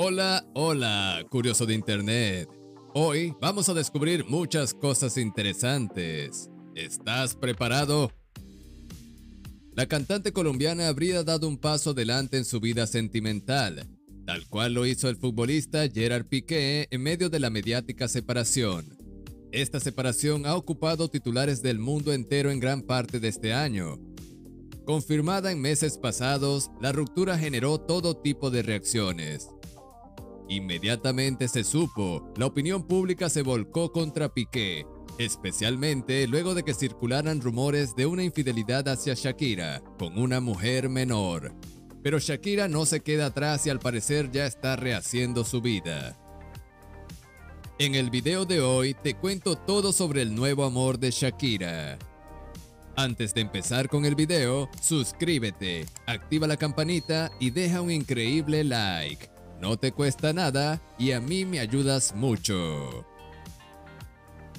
Hola, hola, curioso de Internet. Hoy vamos a descubrir muchas cosas interesantes. ¿Estás preparado? La cantante colombiana habría dado un paso adelante en su vida sentimental, tal cual lo hizo el futbolista Gerard Piqué en medio de la mediática separación. Esta separación ha ocupado titulares del mundo entero en gran parte de este año. Confirmada en meses pasados, la ruptura generó todo tipo de reacciones. Inmediatamente se supo, la opinión pública se volcó contra Piqué, especialmente luego de que circularan rumores de una infidelidad hacia Shakira con una mujer menor. Pero Shakira no se queda atrás y al parecer ya está rehaciendo su vida. En el video de hoy te cuento todo sobre el nuevo amor de Shakira. Antes de empezar con el video, suscríbete, activa la campanita y deja un increíble like. No te cuesta nada y a mí me ayudas mucho.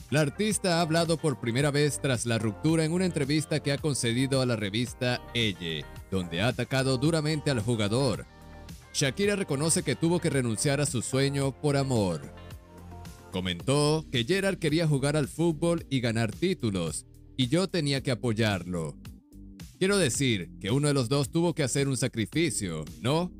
La artista ha hablado por primera vez tras la ruptura en una entrevista que ha concedido a la revista Elle, donde ha atacado duramente al jugador. Shakira reconoce que tuvo que renunciar a su sueño por amor. Comentó que Gerard quería jugar al fútbol y ganar títulos, y yo tenía que apoyarlo. Quiero decir que uno de los dos tuvo que hacer un sacrificio, ¿no?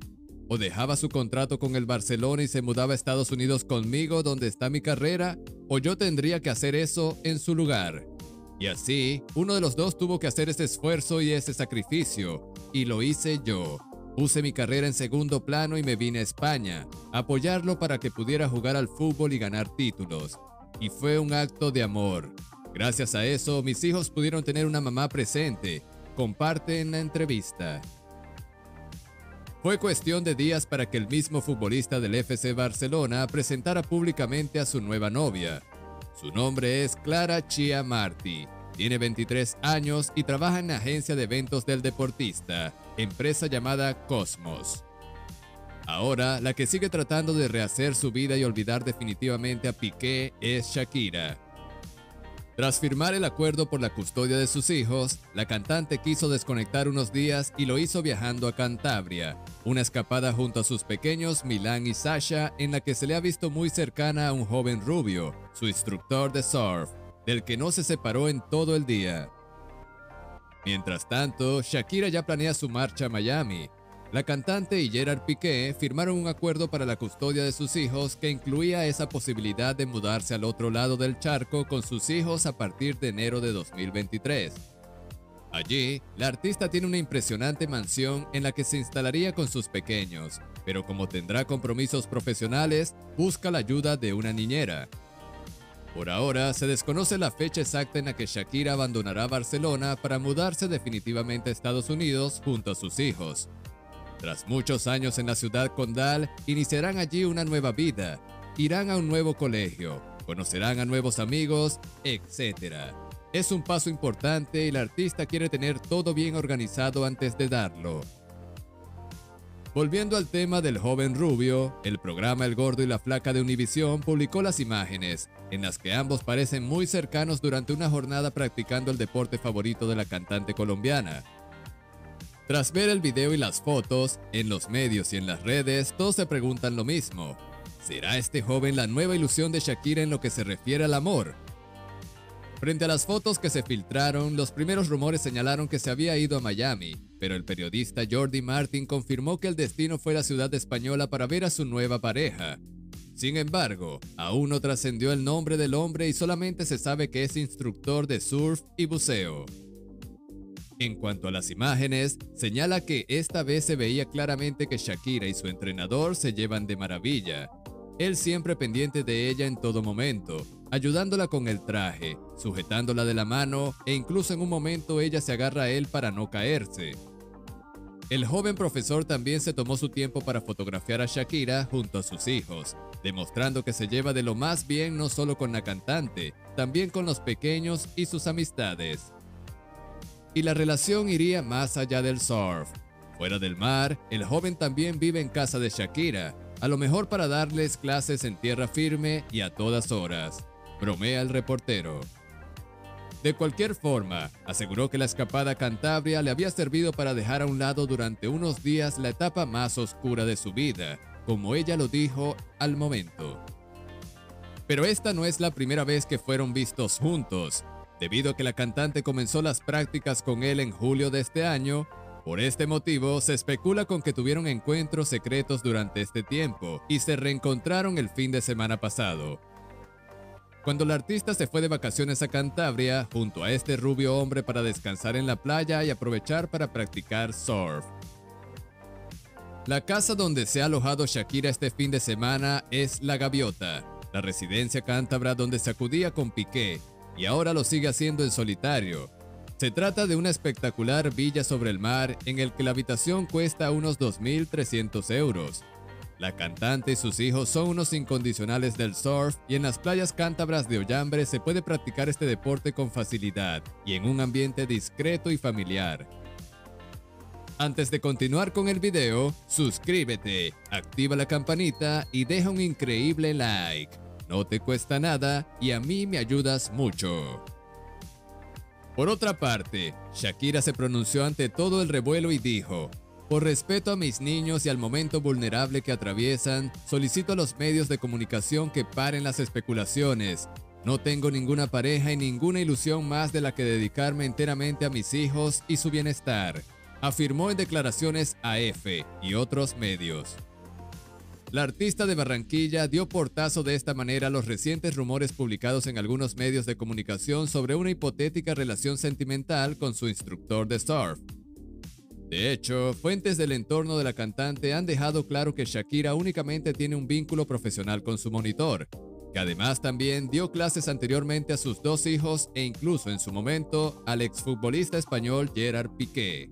O dejaba su contrato con el Barcelona y se mudaba a Estados Unidos conmigo donde está mi carrera, o yo tendría que hacer eso en su lugar. Y así, uno de los dos tuvo que hacer ese esfuerzo y ese sacrificio, y lo hice yo. Puse mi carrera en segundo plano y me vine a España, apoyarlo para que pudiera jugar al fútbol y ganar títulos. Y fue un acto de amor. Gracias a eso, mis hijos pudieron tener una mamá presente. Comparte en la entrevista. Fue cuestión de días para que el mismo futbolista del FC Barcelona presentara públicamente a su nueva novia. Su nombre es Clara Chia Marti. Tiene 23 años y trabaja en la agencia de eventos del deportista, empresa llamada Cosmos. Ahora, la que sigue tratando de rehacer su vida y olvidar definitivamente a Piqué es Shakira. Tras firmar el acuerdo por la custodia de sus hijos, la cantante quiso desconectar unos días y lo hizo viajando a Cantabria, una escapada junto a sus pequeños Milan y Sasha en la que se le ha visto muy cercana a un joven rubio, su instructor de surf, del que no se separó en todo el día. Mientras tanto, Shakira ya planea su marcha a Miami, la cantante y Gerard Piqué firmaron un acuerdo para la custodia de sus hijos que incluía esa posibilidad de mudarse al otro lado del charco con sus hijos a partir de enero de 2023. Allí, la artista tiene una impresionante mansión en la que se instalaría con sus pequeños, pero como tendrá compromisos profesionales, busca la ayuda de una niñera. Por ahora, se desconoce la fecha exacta en la que Shakira abandonará Barcelona para mudarse definitivamente a Estados Unidos junto a sus hijos. Tras muchos años en la ciudad condal, iniciarán allí una nueva vida, irán a un nuevo colegio, conocerán a nuevos amigos, etc. Es un paso importante y el artista quiere tener todo bien organizado antes de darlo. Volviendo al tema del joven rubio, el programa El Gordo y la Flaca de Univisión publicó las imágenes, en las que ambos parecen muy cercanos durante una jornada practicando el deporte favorito de la cantante colombiana, tras ver el video y las fotos, en los medios y en las redes, todos se preguntan lo mismo. ¿Será este joven la nueva ilusión de Shakira en lo que se refiere al amor? Frente a las fotos que se filtraron, los primeros rumores señalaron que se había ido a Miami, pero el periodista Jordi Martin confirmó que el destino fue la ciudad española para ver a su nueva pareja. Sin embargo, aún no trascendió el nombre del hombre y solamente se sabe que es instructor de surf y buceo. En cuanto a las imágenes, señala que esta vez se veía claramente que Shakira y su entrenador se llevan de maravilla. Él siempre pendiente de ella en todo momento, ayudándola con el traje, sujetándola de la mano e incluso en un momento ella se agarra a él para no caerse. El joven profesor también se tomó su tiempo para fotografiar a Shakira junto a sus hijos, demostrando que se lleva de lo más bien no solo con la cantante, también con los pequeños y sus amistades y la relación iría más allá del surf. Fuera del mar, el joven también vive en casa de Shakira, a lo mejor para darles clases en tierra firme y a todas horas, bromea el reportero. De cualquier forma, aseguró que la escapada a Cantabria le había servido para dejar a un lado durante unos días la etapa más oscura de su vida, como ella lo dijo al momento. Pero esta no es la primera vez que fueron vistos juntos, debido a que la cantante comenzó las prácticas con él en julio de este año. Por este motivo, se especula con que tuvieron encuentros secretos durante este tiempo y se reencontraron el fin de semana pasado. Cuando la artista se fue de vacaciones a Cantabria, junto a este rubio hombre para descansar en la playa y aprovechar para practicar surf. La casa donde se ha alojado Shakira este fin de semana es La Gaviota, la residencia cántabra donde se acudía con Piqué y ahora lo sigue haciendo en solitario. Se trata de una espectacular villa sobre el mar en el que la habitación cuesta unos 2.300 euros la cantante y sus hijos son unos incondicionales del surf y en las playas cántabras de Ollambre se puede practicar este deporte con facilidad y en un ambiente discreto y familiar. Antes de continuar con el video, suscríbete, activa la campanita y deja un increíble like. No te cuesta nada y a mí me ayudas mucho. Por otra parte, Shakira se pronunció ante todo el revuelo y dijo, por respeto a mis niños y al momento vulnerable que atraviesan, solicito a los medios de comunicación que paren las especulaciones. No tengo ninguna pareja y ninguna ilusión más de la que dedicarme enteramente a mis hijos y su bienestar, afirmó en declaraciones a EFE y otros medios. La artista de Barranquilla dio portazo de esta manera a los recientes rumores publicados en algunos medios de comunicación sobre una hipotética relación sentimental con su instructor de surf. De hecho, fuentes del entorno de la cantante han dejado claro que Shakira únicamente tiene un vínculo profesional con su monitor, que además también dio clases anteriormente a sus dos hijos e incluso en su momento al exfutbolista español Gerard Piqué.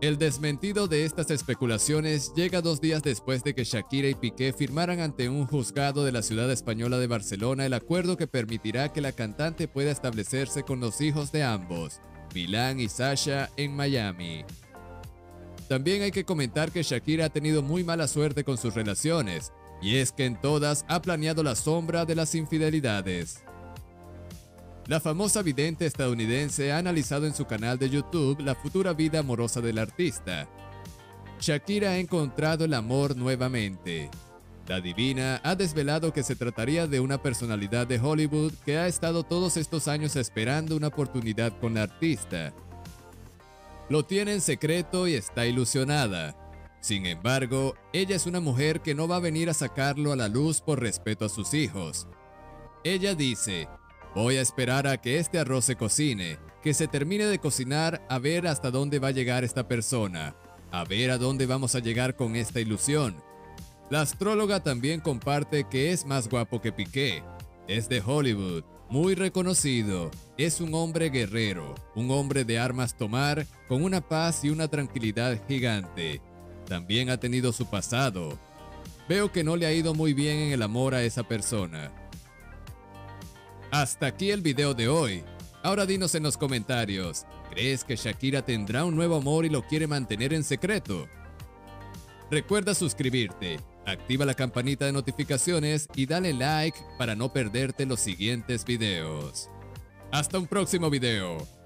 El desmentido de estas especulaciones llega dos días después de que Shakira y Piqué firmaran ante un juzgado de la ciudad española de Barcelona el acuerdo que permitirá que la cantante pueda establecerse con los hijos de ambos, Milán y Sasha en Miami. También hay que comentar que Shakira ha tenido muy mala suerte con sus relaciones, y es que en todas ha planeado la sombra de las infidelidades. La famosa vidente estadounidense ha analizado en su canal de YouTube la futura vida amorosa del artista. Shakira ha encontrado el amor nuevamente, la divina ha desvelado que se trataría de una personalidad de Hollywood que ha estado todos estos años esperando una oportunidad con la artista. Lo tiene en secreto y está ilusionada. Sin embargo, ella es una mujer que no va a venir a sacarlo a la luz por respeto a sus hijos. Ella dice, voy a esperar a que este arroz se cocine, que se termine de cocinar a ver hasta dónde va a llegar esta persona, a ver a dónde vamos a llegar con esta ilusión la astróloga también comparte que es más guapo que Piqué. Es de Hollywood, muy reconocido. Es un hombre guerrero, un hombre de armas tomar, con una paz y una tranquilidad gigante. También ha tenido su pasado. Veo que no le ha ido muy bien en el amor a esa persona. Hasta aquí el video de hoy. Ahora dinos en los comentarios, ¿crees que Shakira tendrá un nuevo amor y lo quiere mantener en secreto? Recuerda suscribirte activa la campanita de notificaciones y dale like para no perderte los siguientes videos. Hasta un próximo video.